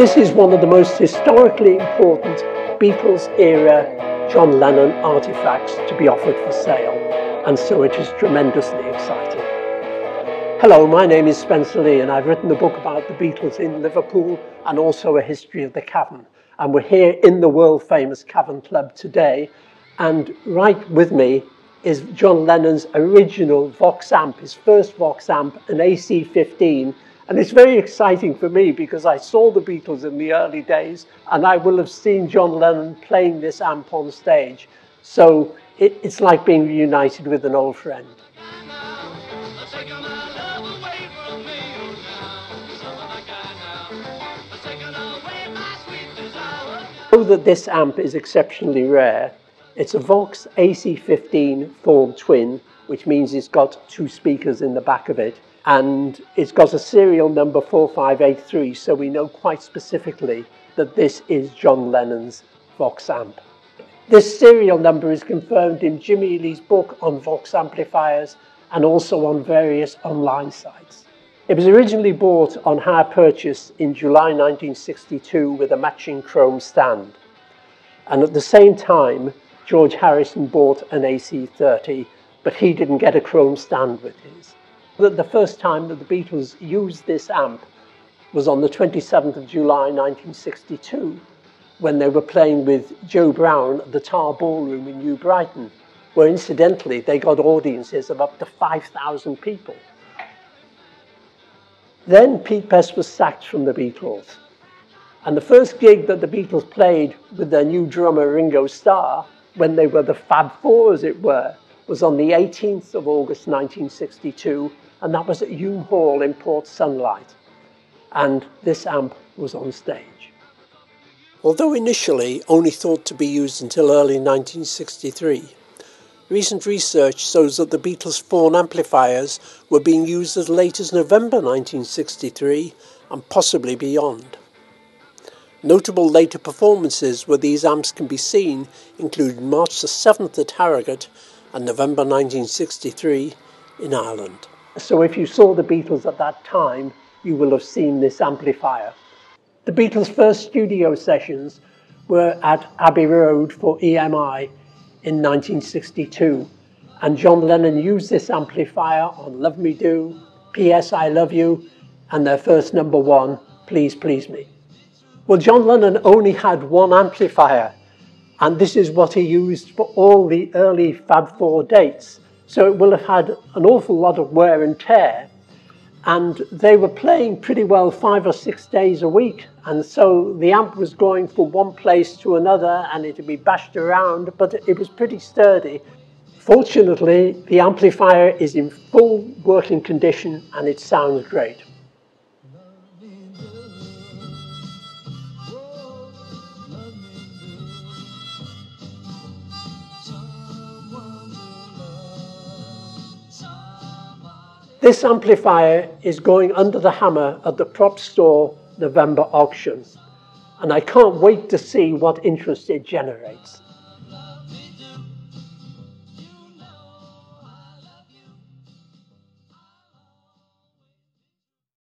This is one of the most historically important Beatles era John Lennon artifacts to be offered for sale, and so it is tremendously exciting. Hello, my name is Spencer Leigh, and I've written a book about the Beatles in Liverpool and also a history of the Cavern. And we're here in the world famous Cavern Club today, and right with me is John Lennon's original Vox amp, his first Vox amp, an AC15, and it's very exciting for me because I saw the Beatles in the early days and I will have seen John Lennon playing this amp on stage. So it, it's like being reunited with an old friend. Though that this amp is exceptionally rare, it's a Vox AC15 Fawn twin, which means it's got two speakers in the back of it and it's got a serial number 4583, so we know quite specifically that this is John Lennon's Vox amp. This serial number is confirmed in Jim Elyea's book on Vox amplifiers and also on various online sites. It was originally bought on hire purchase in July 1962 with a matching chrome stand. And at the same time, George Harrison bought an AC30, but he didn't get a chrome stand with his. The first time that the Beatles used this amp was on the 27th of July 1962 when they were playing with Joe Brown at the Tower Ballroom in New Brighton, where incidentally they got audiences of up to 5,000 people. Then Pete Best was sacked from the Beatles. And the first gig that the Beatles played with their new drummer Ringo Starr, when they were the Fab Four as it were, was on the 18th of August 1962 and that was at Hulme Hall in Port Sunlight. And this amp was on stage. Although initially only thought to be used until early 1963, recent research shows that the Beatles' Fawn amplifiers were being used as late as November 1963 and possibly beyond. Notable later performances where these amps can be seen include March the 7th at Harrogate and November 1963 in Ireland. So if you saw the Beatles at that time, you will have seen this amplifier. The Beatles' first studio sessions were at Abbey Road for EMI in 1962, and John Lennon used this amplifier on Love Me Do, P.S. I Love You, and their first number one, Please Please Me. Well, John Lennon only had one amplifier, and this is what he used for all the early Fab Four dates. So it will have had an awful lot of wear and tear. And they were playing pretty well five or six days a week. And so the amp was going from one place to another and it would be bashed around, but it was pretty sturdy. Fortunately, the amplifier is in full working condition and it sounds great. This amplifier is going under the hammer at the Propstore November auction, and I can't wait to see what interest it generates.